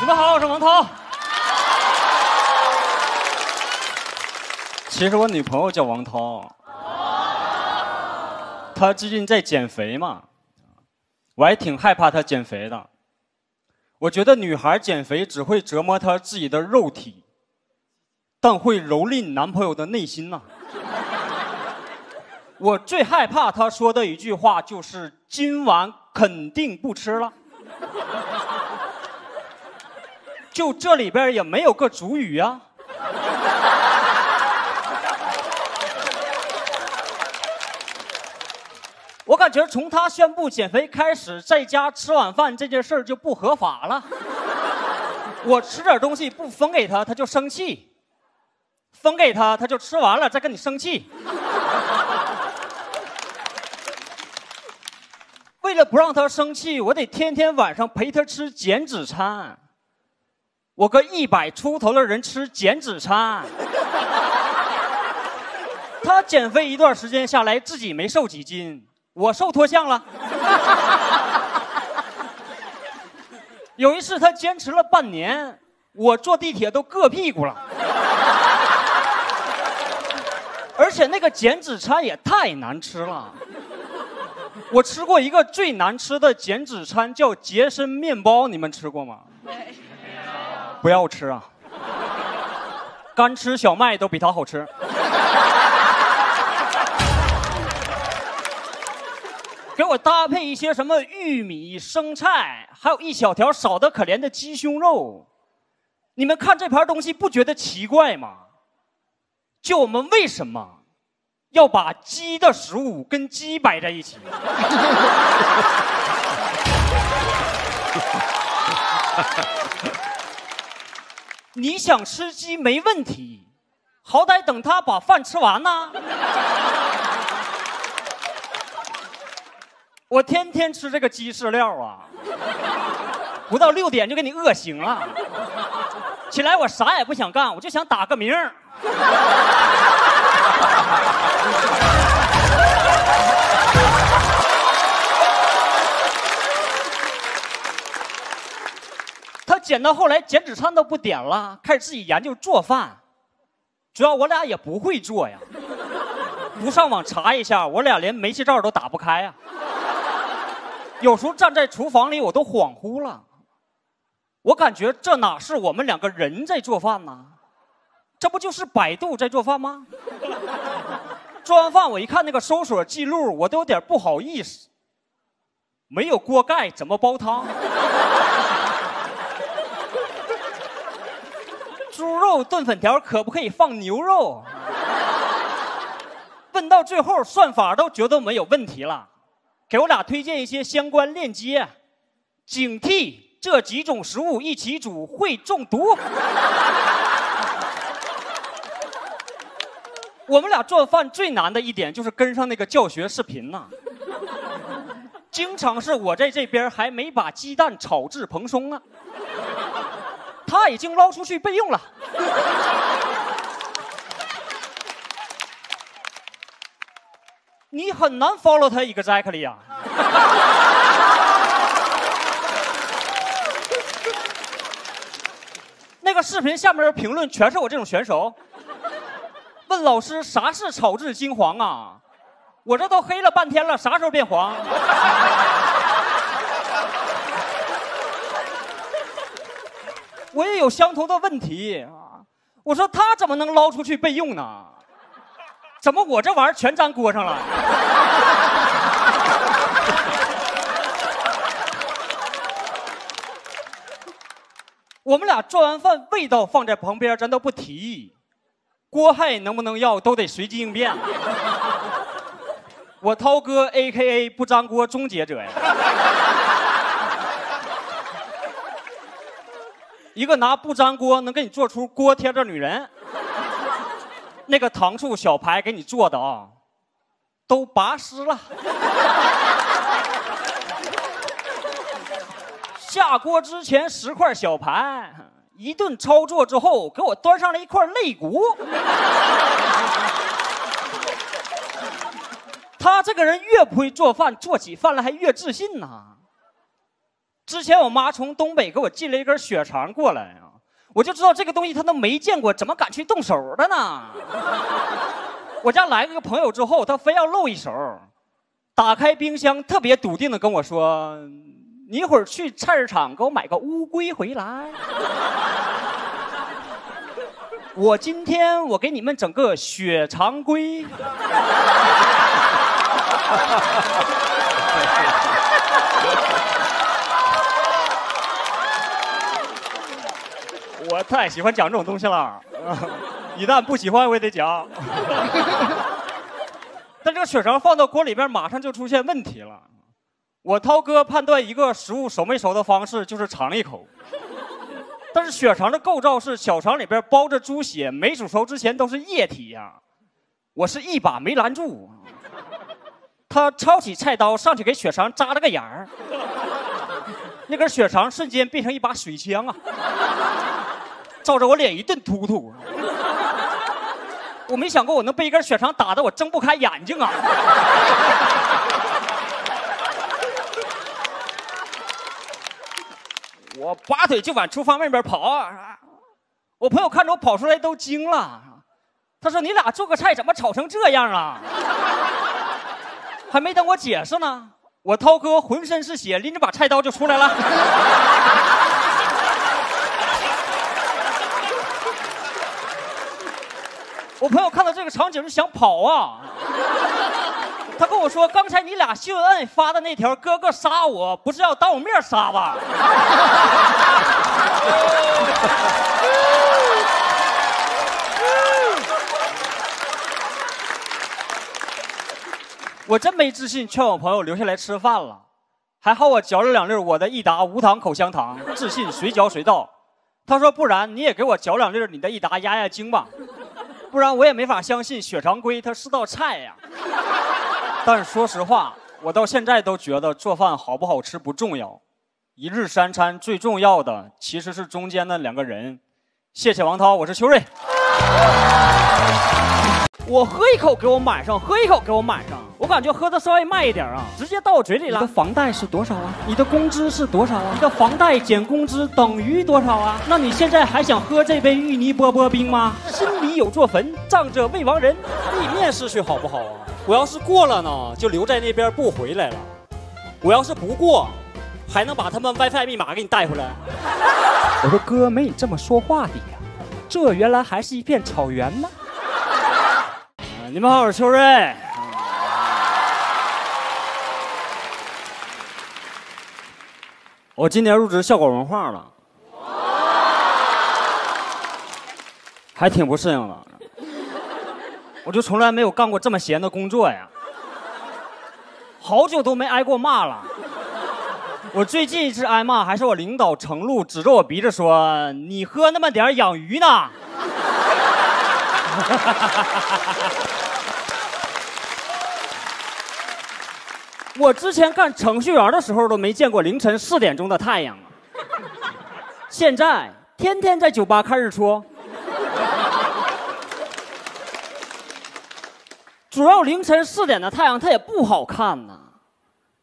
你们好，我是王涛。其实我女朋友叫王涛，她最近在减肥嘛，我还挺害怕她减肥的。我觉得女孩减肥只会折磨她自己的肉体，但会蹂躏男朋友的内心呐。我最害怕她说的一句话就是“今晚肯定不吃了”，就这里边也没有个主语啊。我感觉从他宣布减肥开始，在家吃晚饭这件事就不合法了。我吃点东西不分给他，他就生气；分给他，他就吃完了再跟你生气。为了不让他生气，我得天天晚上陪他吃减脂餐。我个一百出头的人吃减脂餐，他减肥一段时间下来，自己没瘦几斤。我瘦脱相了。有一次他坚持了半年，我坐地铁都硌屁股了。而且那个减脂餐也太难吃了。我吃过一个最难吃的减脂餐，叫杰森面包，你们吃过吗？不要吃啊！干吃小麦都比它好吃。给我搭配一些什么玉米、生菜，还有一小条少得可怜的鸡胸肉。你们看这盘东西不觉得奇怪吗？就我们为什么要把鸡的食物跟鸡摆在一起？你想吃鸡没问题，好歹等他把饭吃完呢。我天天吃这个鸡饲料啊，不到六点就给你饿醒了。起来我啥也不想干，我就想打个鸣。减到后来减脂餐都不点了，开始自己研究做饭。主要我俩也不会做呀，不上网查一下，我俩连煤气灶都打不开呀。有时候站在厨房里，我都恍惚了。我感觉这哪是我们两个人在做饭呢？这不就是百度在做饭吗？做完饭，我一看那个搜索记录，我都有点不好意思。没有锅盖怎么煲汤？猪肉炖粉条可不可以放牛肉？问到最后，算法都觉得没有问题了。给我俩推荐一些相关链接，警惕这几种食物一起煮会中毒。我们俩做饭最难的一点就是跟上那个教学视频呐，经常是我在这边还没把鸡蛋炒至蓬松呢，他已经捞出去备用了。你很难 follow 他 exactly 呀。那个视频下面的评论全是我这种选手。问老师啥是炒至金黄啊？我这都黑了半天了，啥时候变黄？我也有相同的问题啊。我说他怎么能捞出去备用呢？怎么我这玩意儿全粘锅上了？我们俩做完饭，味道放在旁边，咱都不提。锅害能不能要，都得随机应变。我涛哥 A K A 不粘锅终结者呀！一个拿不粘锅能给你做出锅贴的女人。那个糖醋小排给你做的啊，都拔丝了。下锅之前十块小排，一顿操作之后，给我端上来一块肋骨。他这个人越不会做饭，做起饭来还越自信呐。之前我妈从东北给我寄了一根血肠过来啊，我就知道这个东西她都没见过，怎么敢去动手的呢？我家来了个朋友之后，他非要露一手，打开冰箱，特别笃定的跟我说：“你一会儿去菜市场给我买个乌龟回来。”我今天我给你们整个血常规。我太喜欢讲这种东西了，一旦不喜欢我也得讲。但这个血肠放到锅里边，马上就出现问题了。我涛哥判断一个食物熟没熟的方式就是尝一口。但是血肠的构造是小肠里边包着猪血，没煮熟之前都是液体呀。我是一把没拦住，他抄起菜刀上去给血肠扎了个眼儿，那根血肠瞬间变成一把水枪啊，照着我脸一顿突突。我没想过我能被一根血肠打得我睁不开眼睛啊。我拔腿就往厨房外边跑！我朋友看着我跑出来都惊了，他说：“你俩做个菜怎么炒成这样啊？”还没等我解释呢，我涛哥浑身是血，拎着把菜刀就出来了。我朋友看到这个场景就想跑啊。他跟我说：“刚才你俩秀恩爱发的那条，哥哥杀我不是要当我面杀吧？”我真没自信，劝我朋友留下来吃饭了。还好我嚼了两粒我的益达无糖口香糖，自信随嚼随到。他说：“不然你也给我嚼两粒你的益达压压惊吧，不然我也没法相信血常规它是道菜呀。”但是说实话，我到现在都觉得做饭好不好吃不重要，一日三餐最重要的其实是中间那两个人。谢谢王涛，我是秋瑞。我喝一口给我满上，喝一口给我满上。我感觉喝的稍微慢一点啊，直接到我嘴里了。你的房贷是多少啊？你的工资是多少啊？你的房贷减工资等于多少啊？那你现在还想喝这杯芋泥波波冰吗？心里有座坟，葬着未亡人。你面试去好不好啊？我要是过了呢，就留在那边不回来了；我要是不过，还能把他们 WiFi 密码给你带回来。我说哥，没你这么说话的呀，这原来还是一片草原呢。你们好，我是秋瑞。我今年入职效果文化了，还挺不适应的。我就从来没有干过这么闲的工作呀，好久都没挨过骂了。我最近一次挨骂还是我领导程璐指着我鼻子说：“你喝那么点养鱼呢。”我之前干程序员的时候都没见过凌晨四点钟的太阳啊，现在天天在酒吧看日出。主要凌晨四点的太阳，它也不好看呐，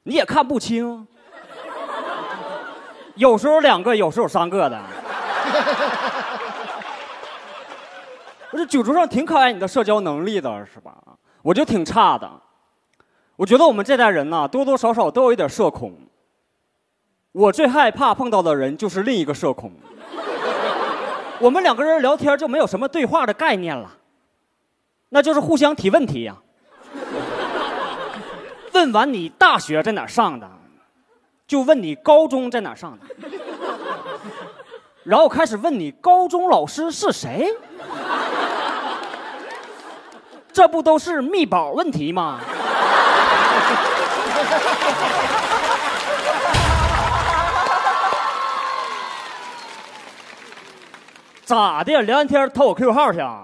你也看不清。有时候两个，有时候三个的。我这酒桌上挺考验你的社交能力的，是吧？我就挺差的。我觉得我们这代人呐，多多少少都有一点社恐。我最害怕碰到的人就是另一个社恐。我们两个人聊天就没有什么对话的概念了。那就是互相提问题呀。问完你大学在哪上的，就问你高中在哪上的，然后开始问你高中老师是谁。这不都是密保问题吗？咋的？聊完天偷我 QQ 号去啊？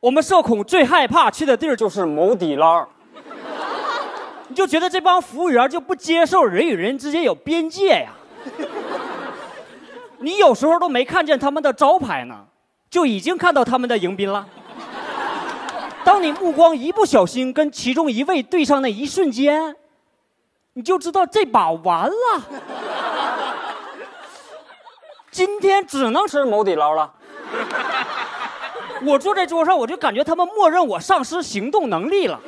我们社恐最害怕去的地儿就是某底捞，你就觉得这帮服务员就不接受人与人之间有边界呀？你有时候都没看见他们的招牌呢，就已经看到他们的迎宾了。当你目光一不小心跟其中一位对上那一瞬间，你就知道这把完了。今天只能吃某底捞了。我坐在桌上，我就感觉他们默认我丧失行动能力了。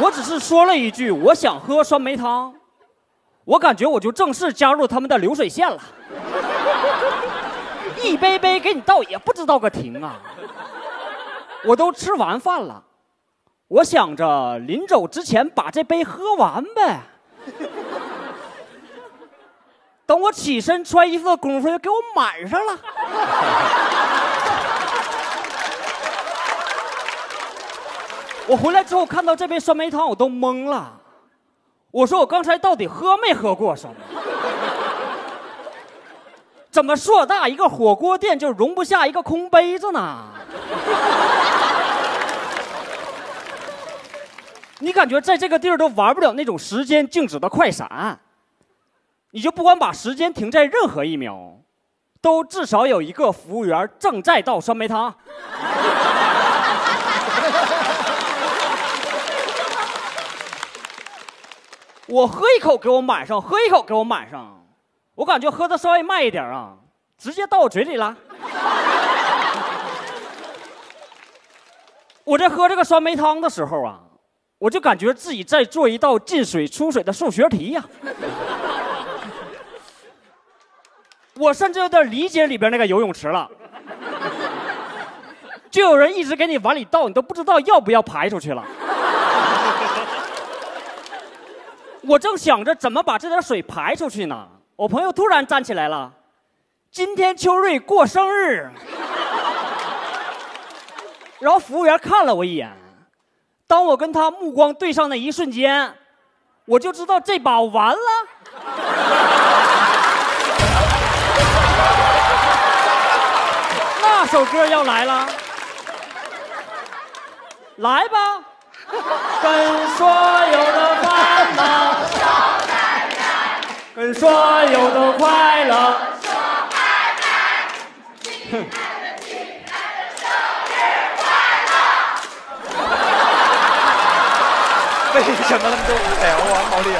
我只是说了一句我想喝酸梅汤，我感觉我就正式加入他们的流水线了。一杯杯给你倒，也不知道个停啊。我都吃完饭了，我想着临走之前把这杯喝完呗。等我起身穿衣服的功夫，又给我满上了。我回来之后看到这杯酸梅汤，我都懵了。我说我刚才到底喝没喝过什么？怎么硕大一个火锅店就容不下一个空杯子呢？你感觉在这个地儿都玩不了那种时间静止的快闪，你就不管把时间停在任何一秒，都至少有一个服务员正在倒酸梅汤。我喝一口给我满上，喝一口给我满上，我感觉喝的稍微慢一点啊，直接到我嘴里了。我在喝这个酸梅汤的时候啊。我就感觉自己在做一道进水出水的数学题呀！我甚至有点理解里边那个游泳池了。就有人一直给你往里倒，你都不知道要不要排出去了。我正想着怎么把这点水排出去呢，我朋友突然站起来了：“今天秋瑞过生日。”然后服务员看了我一眼。当我跟他目光对上那一瞬间，我就知道这把完了。那首歌要来了，来吧，跟所有的烦恼，跟所有的快乐说拜拜。哼。为什么他们都聊啊，毛利？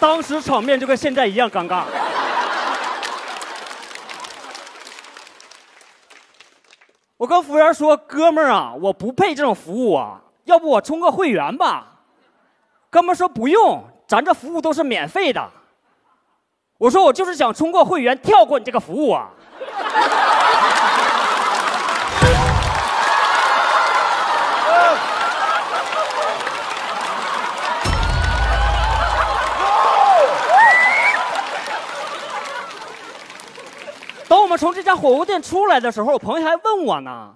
当时场面就跟现在一样尴尬。我跟服务员说：“哥们儿啊，我不配这种服务啊，要不我充个会员吧？”哥们说：“不用，咱这服务都是免费的。”我说：“我就是想充个会员，跳过你这个服务啊。”等我们从这家火锅店出来的时候，朋友还问我呢：“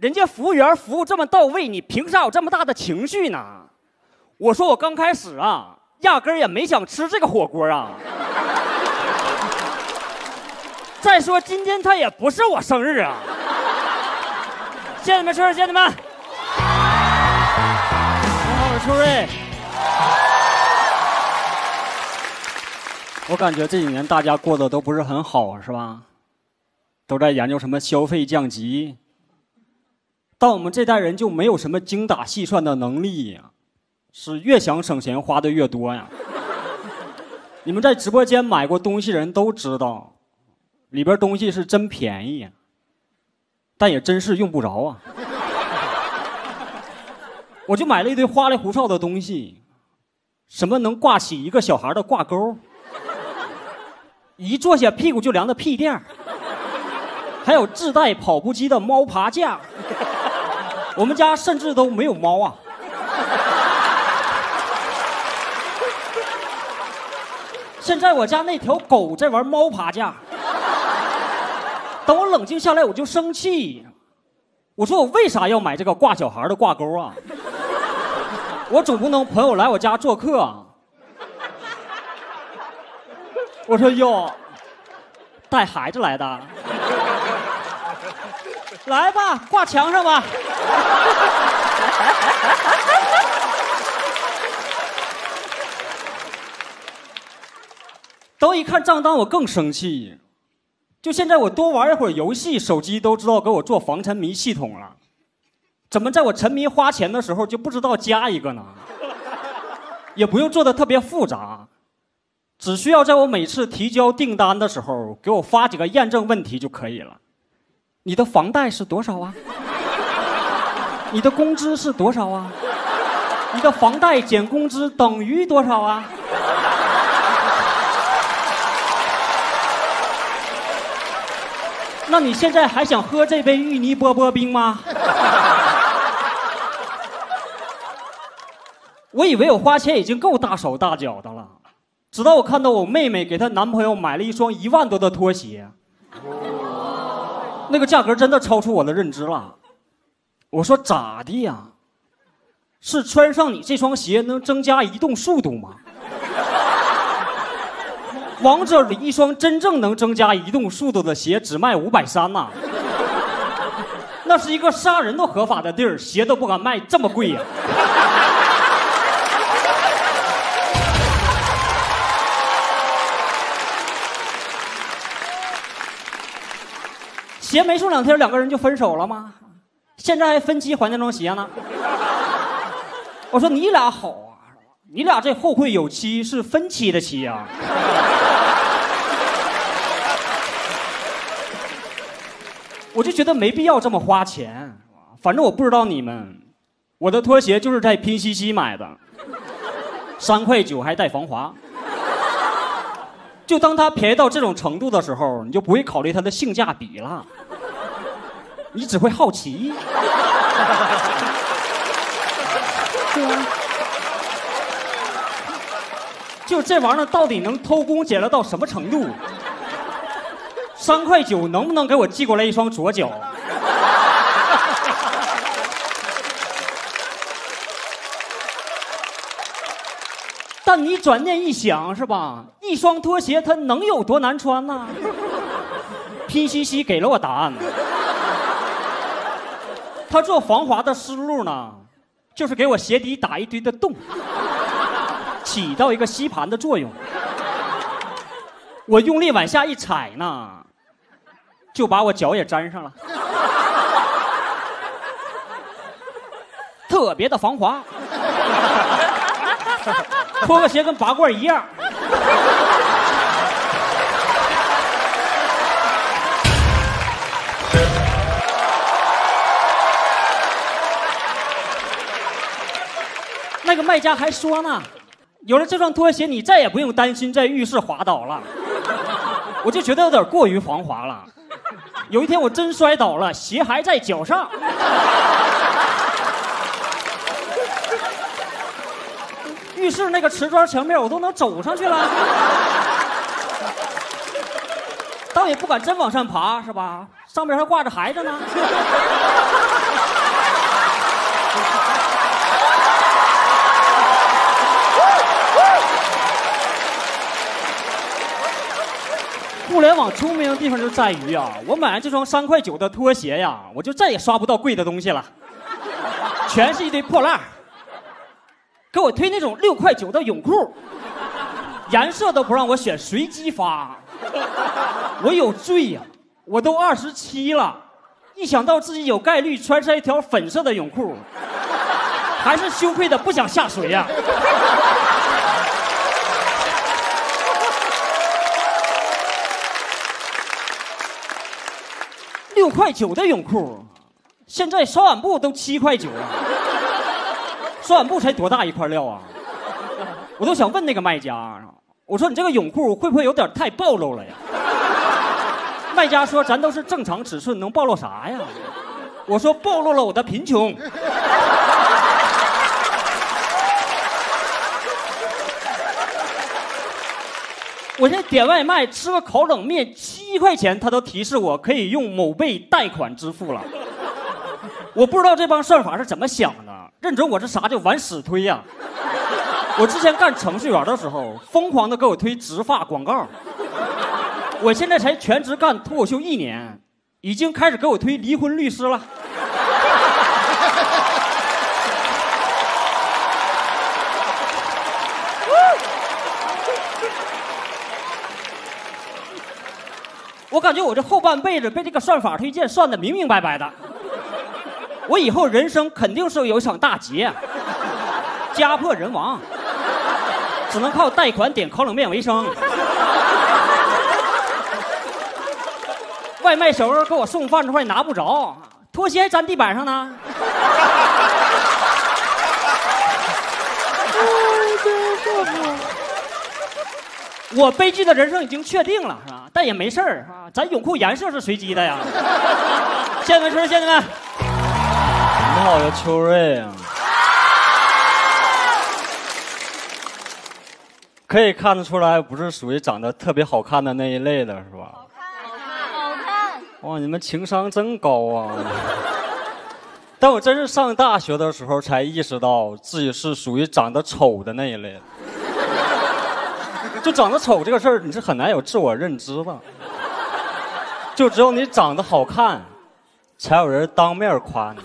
人家服务员服务这么到位，你凭啥有这么大的情绪呢？”我说：“我刚开始啊，压根儿也没想吃这个火锅啊。再说今天他也不是我生日啊。”谢谢你们，谢谢你们。你好，我是秋瑞。我感觉这几年大家过得都不是很好，是吧？都在研究什么消费降级，但我们这代人就没有什么精打细算的能力呀，是越想省钱花的越多呀。你们在直播间买过东西的人都知道，里边东西是真便宜，但也真是用不着啊。我就买了一堆花里胡哨的东西，什么能挂起一个小孩的挂钩，一坐下屁股就凉的屁垫还有自带跑步机的猫爬架，我们家甚至都没有猫啊。现在我家那条狗在玩猫爬架，等我冷静下来，我就生气。我说我为啥要买这个挂小孩的挂钩啊？我总不能朋友来我家做客啊，我说哟，带孩子来的。来吧，挂墙上吧。等一看账单，我更生气。就现在我多玩一会儿游戏，手机都知道给我做防沉迷系统了。怎么在我沉迷花钱的时候就不知道加一个呢？也不用做的特别复杂，只需要在我每次提交订单的时候给我发几个验证问题就可以了。你的房贷是多少啊？你的工资是多少啊？你的房贷减工资等于多少啊？那你现在还想喝这杯芋泥波波冰吗？我以为我花钱已经够大手大脚的了，直到我看到我妹妹给她男朋友买了一双一万多的拖鞋，那个价格真的超出我的认知了。我说咋的呀？是穿上你这双鞋能增加移动速度吗？王者里一双真正能增加移动速度的鞋只卖五百三呐，那是一个杀人都合法的地儿，鞋都不敢卖这么贵呀。鞋没送两天，两个人就分手了吗？现在还分期还那双鞋呢。我说你俩好啊，你俩这后会有期是分期的期啊。我就觉得没必要这么花钱，反正我不知道你们，我的拖鞋就是在拼夕夕买的，三块九还带防滑。就当它便宜到这种程度的时候，你就不会考虑它的性价比了，你只会好奇。对啊，就这玩意儿到底能偷工减料到什么程度？三块九能不能给我寄过来一双左脚？但你转念一想，是吧？一双拖鞋它能有多难穿呢？拼夕夕给了我答案。他做防滑的思路呢，就是给我鞋底打一堆的洞，起到一个吸盘的作用。我用力往下一踩呢，就把我脚也粘上了，特别的防滑。脱个鞋跟拔罐一样。那个卖家还说呢，有了这双拖鞋，你再也不用担心在浴室滑倒了。我就觉得有点过于防滑了。有一天我真摔倒了，鞋还在脚上。浴室那个瓷砖墙面，我都能走上去了，倒也不敢真往上爬，是吧？上面还挂着孩子呢。互联网聪明的地方就在于啊，我买了这双三块九的拖鞋呀，我就再也刷不到贵的东西了，全是一堆破烂。给我推那种六块九的泳裤，颜色都不让我选，随机发。我有罪呀！我都二十七了，一想到自己有概率穿上一条粉色的泳裤，还是羞愧的不想下水呀。六块九的泳裤，现在刷碗布都七块九了。刷碗布才多大一块料啊！我都想问那个卖家，我说你这个泳裤会不会有点太暴露了呀？卖家说咱都是正常尺寸，能暴露啥呀？我说暴露了我的贫穷。我现在点外卖吃个烤冷面七块钱，他都提示我可以用某贝贷款支付了。我不知道这帮算法是怎么想的。认准我这啥就往死推呀！我之前干程序员的时候，疯狂的给我推植发广告。我现在才全职干脱口秀一年，已经开始给我推离婚律师了。我感觉我这后半辈子被这个算法推荐算的明明白白的，我以后人生肯定是有一场大劫，家破人亡，只能靠贷款点烤冷面为生。外卖小哥给我送饭的话也拿不着，拖鞋还粘地板上呢。我悲剧的人生已经确定了，是吧？但也没事儿啊，咱泳裤颜色是随机的呀。谢谢们，谢谢们。你好呀，秋瑞啊。可以看得出来，不是属于长得特别好看的那一类的，是吧？好看，好看，好看。哇，你们情商真高啊！但我真是上大学的时候才意识到自己是属于长得丑的那一类。就长得丑这个事儿，你是很难有自我认知的。就只有你长得好看，才有人当面夸你。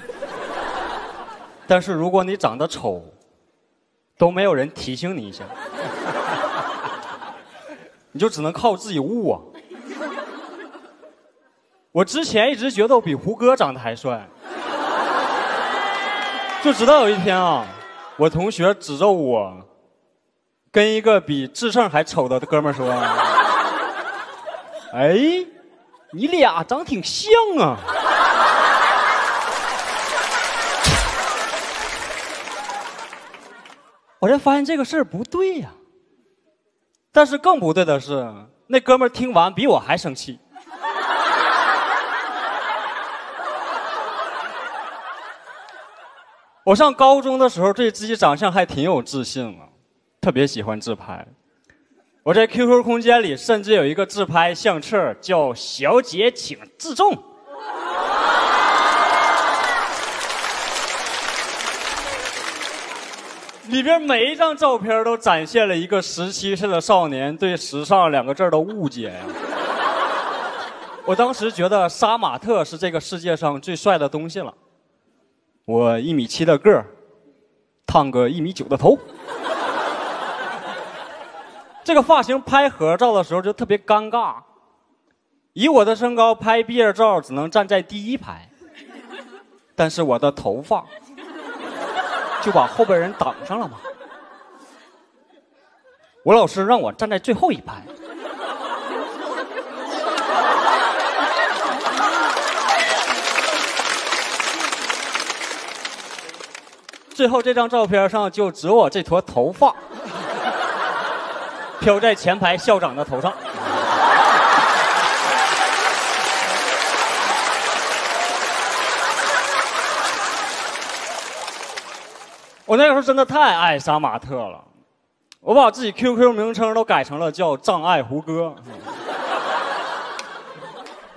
但是如果你长得丑，都没有人提醒你一下，你就只能靠自己悟啊。我之前一直觉得我比胡歌长得还帅，就直到有一天啊，我同学指着我。跟一个比志胜还丑的哥们说：“ 哎，你俩长挺像啊！”我才发现这个事儿不对呀。但是更不对的是，那哥们听完比我还生气。我上高中的时候对自己长相还挺有自信的。特别喜欢自拍，我在 QQ 空间里甚至有一个自拍相册，叫“小姐请自重”。里边每一张照片都展现了一个十七岁的少年对“时尚”两个字的误解呀！我当时觉得杀马特是这个世界上最帅的东西了。我一米七的个儿，烫个一米九的头。这个发型拍合照的时候就特别尴尬，以我的身高拍毕业照只能站在第一排，但是我的头发就把后边人挡上了嘛。我老师让我站在最后一排，最后这张照片上就只有我这坨头发。飘在前排校长的头上。我那个时候真的太爱杀马特了，我把自己 QQ 名称都改成了叫“障碍胡歌”。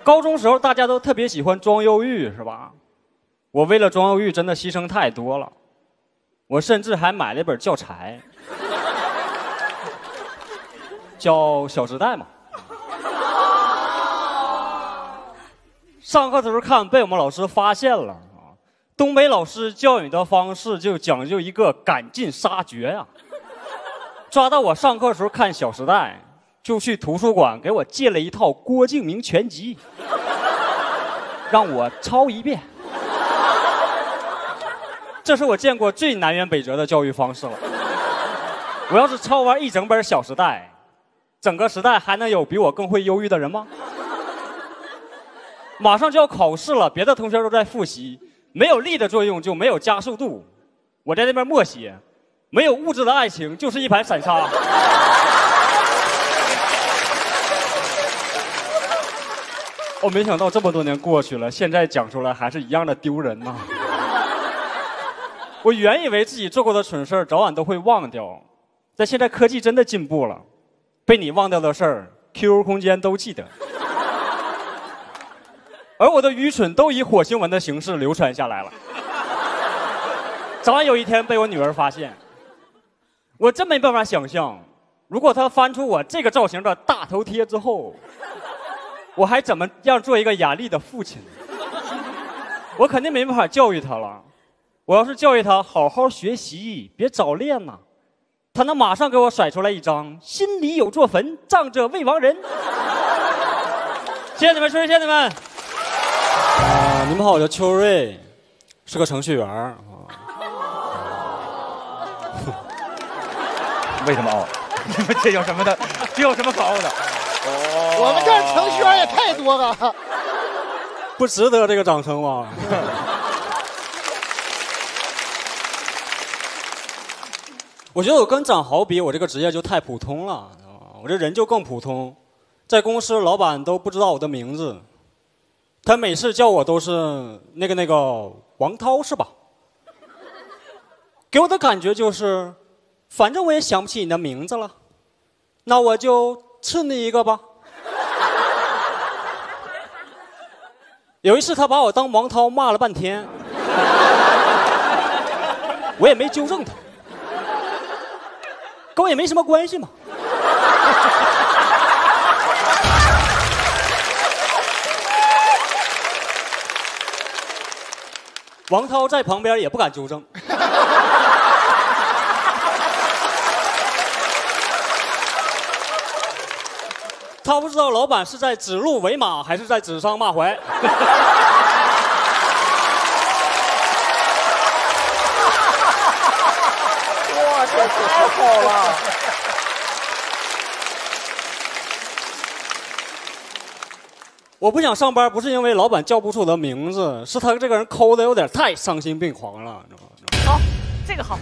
高中时候大家都特别喜欢装忧郁，是吧？我为了装忧郁真的牺牲太多了，我甚至还买了一本教材。叫《小时代》嘛，上课的时候看被我们老师发现了啊！东北老师教你的方式就讲究一个赶尽杀绝呀，抓到我上课的时候看《小时代》，就去图书馆给我借了一套郭敬明全集，让我抄一遍。这是我见过最南辕北辙的教育方式了。我要是抄完一整本《小时代》。整个时代还能有比我更会忧郁的人吗？马上就要考试了，别的同学都在复习，没有力的作用就没有加速度，我在那边默写，没有物质的爱情就是一盘散沙。我没想到这么多年过去了，现在讲出来还是一样的丢人呐。我原以为自己做过的蠢事早晚都会忘掉，但现在科技真的进步了。被你忘掉的事儿，QQ 空间都记得，而我的愚蠢都以火星文的形式流传下来了。早晚有一天被我女儿发现，我真没办法想象，如果她翻出我这个造型的大头贴之后，我还怎么样做一个雅丽的父亲？我肯定没办法教育她了。我要是教育她好好学习，别早恋呐。他能马上给我甩出来一张“心里有座坟，葬着未亡人”，谢谢你们，谢谢你们。啊，你们好，我叫秋瑞，是个程序员啊。为什么傲？你们这有什么的？这有什么可傲的？我们这儿程序员也太多了。不值得这个掌声吗？我觉得我跟展豪比，我这个职业就太普通了，我这人就更普通，在公司老板都不知道我的名字，他每次叫我都是那个那个王涛是吧？给我的感觉就是，反正我也想不起你的名字了，那我就赐你一个吧。有一次，他把我当王涛骂了半天，我也没纠正他，跟我也没什么关系嘛。王涛在旁边也不敢纠正。他不知道老板是在指鹿为马，还是在指桑骂槐。哇，这太好了！我不想上班，不是因为老板叫不出我的名字，是他这个人抠的有点太丧心病狂了，你知道吗？好，这个好。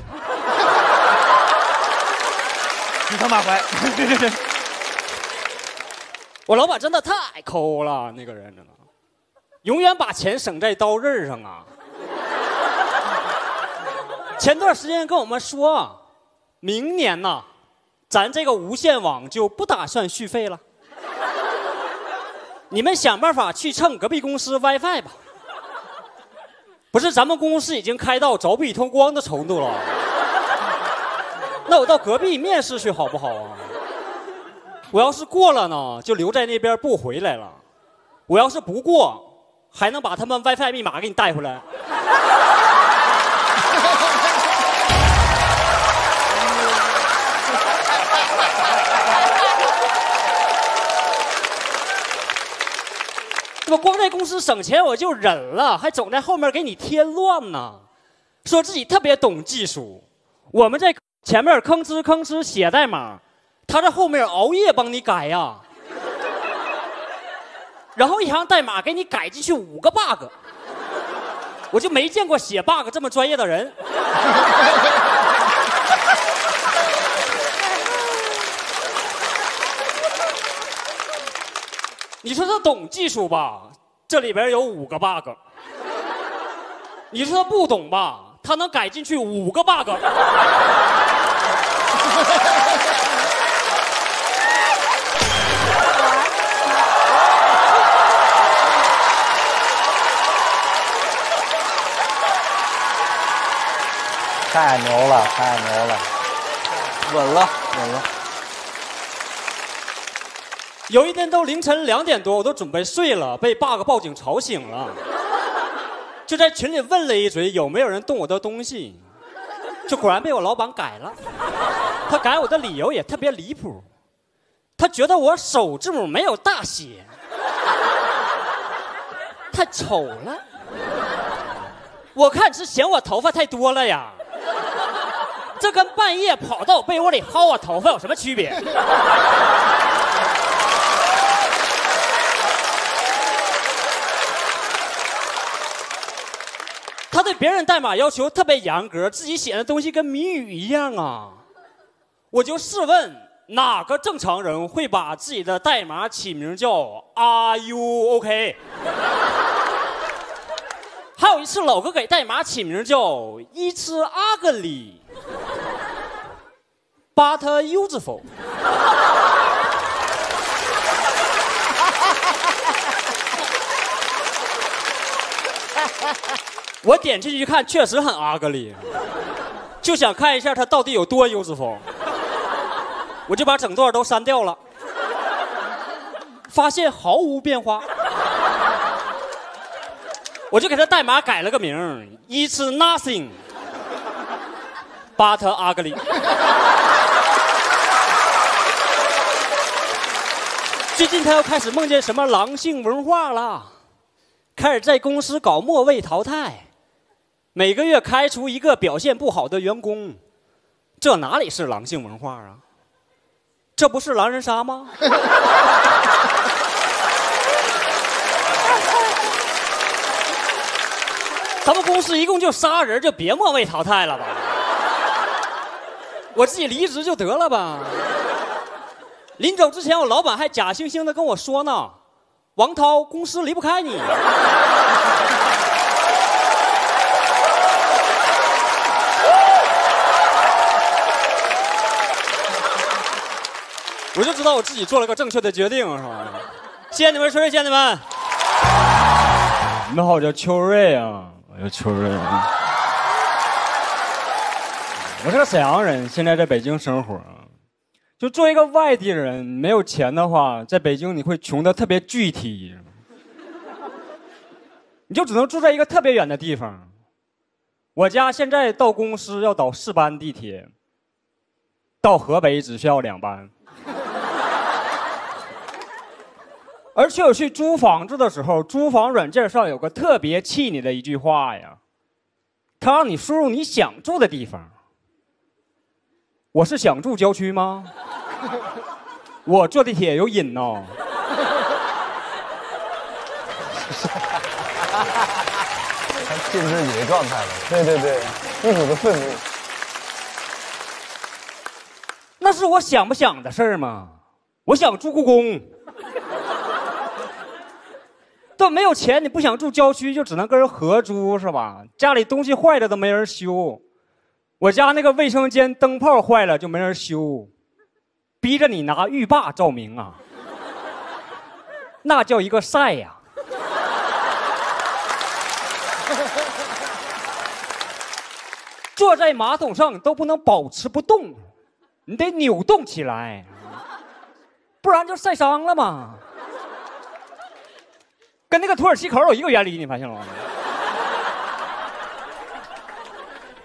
指桑骂槐，对对对，我老板真的太抠了，那个人真的，永远把钱省在刀刃上啊。前段时间跟我们说，明年呐，咱这个无线网就不打算续费了，你们想办法去蹭隔壁公司 WiFi 吧。不是，咱们公司已经开到凿壁偷光的程度了，那我到隔壁面试去好不好啊？我要是过了呢，就留在那边不回来了；我要是不过，还能把他们 WiFi 密码给你带回来。我光在公司省钱我就忍了，还总在后面给你添乱呢，说自己特别懂技术。我们在前面吭哧吭哧写代码，他在后面熬夜帮你改呀，然后一行代码给你改进去五个 bug，我就没见过写 bug 这么专业的人。你说他懂技术吧？这里边有五个 bug。你说他不懂吧？他能改进去五个 bug。太牛了，太牛了，稳了，稳了。有一天都凌晨两点多，我都准备睡了，被 bug 报警吵醒了，就在群里问了一嘴有没有人动我的东西，就果然被我老板改了。他改我的理由也特别离谱，他觉得我首字母没有大写，太丑了。我看是嫌我头发太多了呀，这跟半夜跑到我被窝里薅我头发有什么区别？他对别人代码要求特别严格，自己写的东西跟谜语一样啊！我就试问，哪个正常人会把自己的代码起名叫 “Are you OK”？还有一次，老哥给代码起名叫 “It's ugly, but useful”。我点进去一看，确实很 ugly，就想看一下他到底有多 useful。我就把整段都删掉了，发现毫无变化。我就给他代码改了个名，It's nothing but ugly。最近他又开始梦见什么狼性文化了，开始在公司搞末位淘汰，每个月开除一个表现不好的员工，这哪里是狼性文化啊？这不是狼人杀吗？咱们公司一共就仨人，就别末位淘汰了吧。我自己离职就得了吧。临走之前，我老板还假惺惺的跟我说呢：“王涛，公司离不开你。”我就知道我自己做了个正确的决定，是吧？谢谢你们，谢谢你们。你们好，我叫秋瑞啊，我叫秋瑞啊。我是个沈阳人，现在在北京生活。就作为一个外地人，没有钱的话，在北京你会穷的特别具体，你就只能住在一个特别远的地方。我家现在到公司要倒四班地铁，到河北只需要两班。而且我去租房子的时候，租房软件上有个特别气你的一句话呀，它让你输入你想住的地方。我是想住郊区吗？我坐地铁有瘾呢。他进自己的状态了。对对对，一股子愤怒。那是我想不想的事儿吗？我想住故宫。都没有钱，你不想住郊区，就只能跟人合租是吧？家里东西坏了都没人修，我家那个卫生间灯泡坏了就没人修，逼着你拿浴霸照明啊，那叫一个晒呀！坐在马桶上都不能保持不动，你得扭动起来，不然就晒伤了嘛。跟那个土耳其口有一个原理，你发现了吗？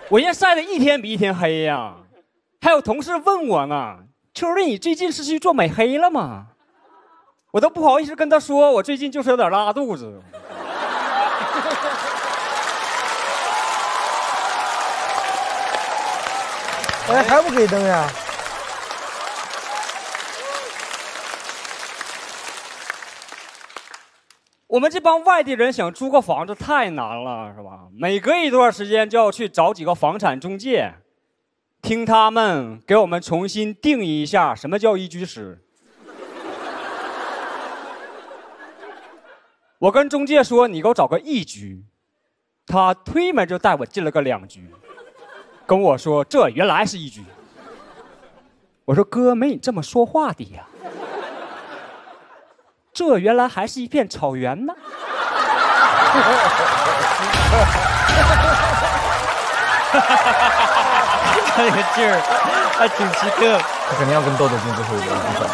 我现在晒的一天比一天黑呀，还有同事问我呢：“秋丽，你最近是去做美黑了吗？”我都不好意思跟他说，我最近就是有点拉肚子。哎，还不给灯呀？我们这帮外地人想租个房子太难了，是吧？每隔一段时间就要去找几个房产中介，听他们给我们重新定义一下什么叫一居室。我跟中介说：“你给我找个一居。”他推门就带我进了个两居，跟我说：“这原来是一居。”我说：“哥，没你这么说话的呀。”这原来还是一片草原呢！这个劲儿还挺奇特。他肯定要跟豆豆进最后一个部分。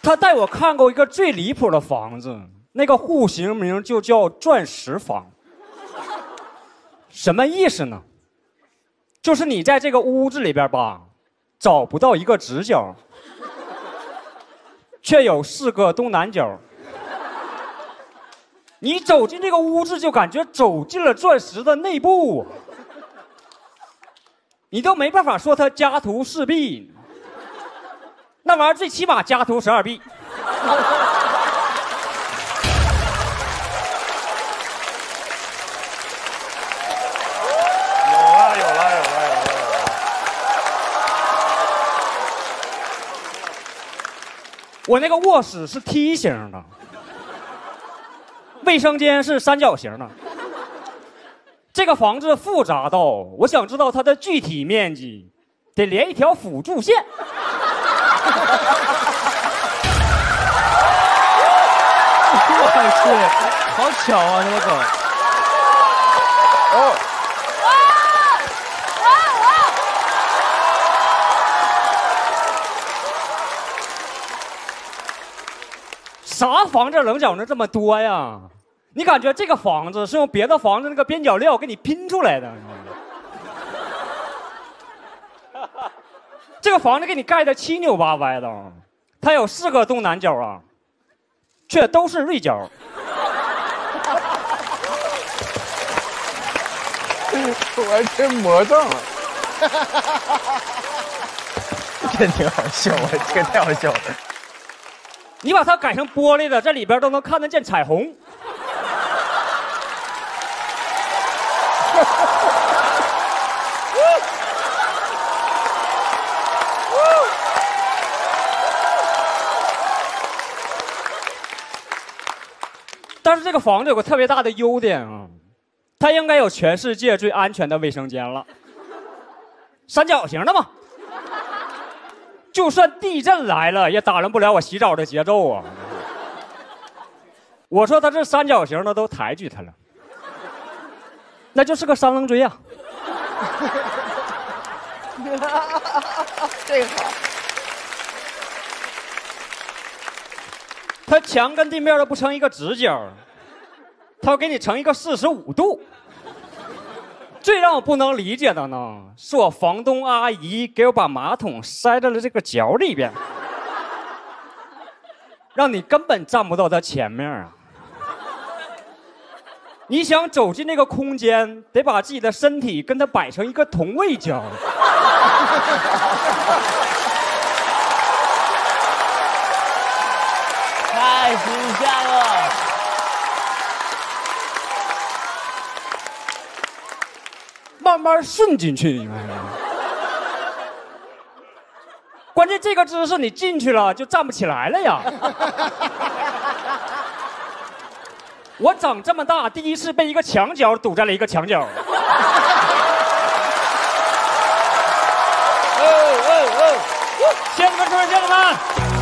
他带我看过一个最离谱的房子，那个户型名就叫“钻石房”，什么意思呢？就是你在这个屋子里边吧，找不到一个直角，却有四个东南角。你走进这个屋子，就感觉走进了钻石的内部，你都没办法说它家徒四壁，那玩意儿最起码家徒十二壁。我那个卧室是梯形的，卫生间是三角形的。这个房子复杂到，我想知道它的具体面积，得连一条辅助线。我去，好巧啊，这个梗。哦，啥房子棱角能这么多呀？你感觉这个房子是用别的房子那个边角料给你拼出来的？这个房子给你盖的七扭八歪的，它有四个东南角啊，却都是锐角。我这魔怔了。这挺好笑啊，这个太好笑了。你把它改成玻璃的，在里边都能看得见彩虹。但是这个房子有个特别大的优点啊，它应该有全世界最安全的卫生间了，三角形的嘛，就算地震来了也打乱不了我洗澡的节奏啊。我说他这三角形的都抬举他了，那就是个三棱锥呀、这个好，他墙跟地面都不成一个直角，他要给你成一个四十五度。最让我不能理解的呢，是我房东阿姨给我把马桶塞在了这个角里边，让你根本站不到它前面啊。你想走进那个空间，得把自己的身体跟它摆成一个同位角。太 形象了。慢慢顺进去，你看。关键这个姿势你进去了就站不起来了呀。我长这么大第一次被一个墙角堵在了一个墙角。谢谢你们，各位先生们。